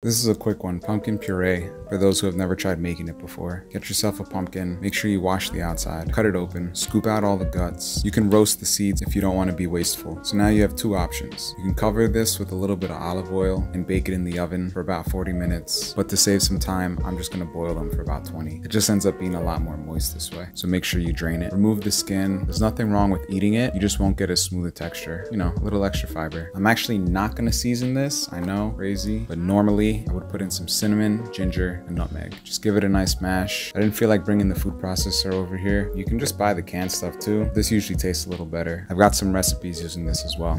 This is a quick one, pumpkin puree, for those who have never tried making it before. Get yourself a pumpkin, make sure you wash the outside, cut it open, scoop out all the guts. You can roast the seeds if you don't want to be wasteful. So now you have two options. You can cover this with a little bit of olive oil and bake it in the oven for about 40 minutes. But to save some time, I'm just gonna boil them for about 20. It just ends up being a lot more moist this way. So make sure you drain it. Remove the skin. There's nothing wrong with eating it. You just won't get a smoother texture. You know, a little extra fiber. I'm actually not gonna season this. I know, crazy, but normally I would put in some cinnamon, ginger, and nutmeg. Just give it a nice mash. I didn't feel like bringing the food processor over here. You can just buy the canned stuff too. This usually tastes a little better. I've got some recipes using this as well.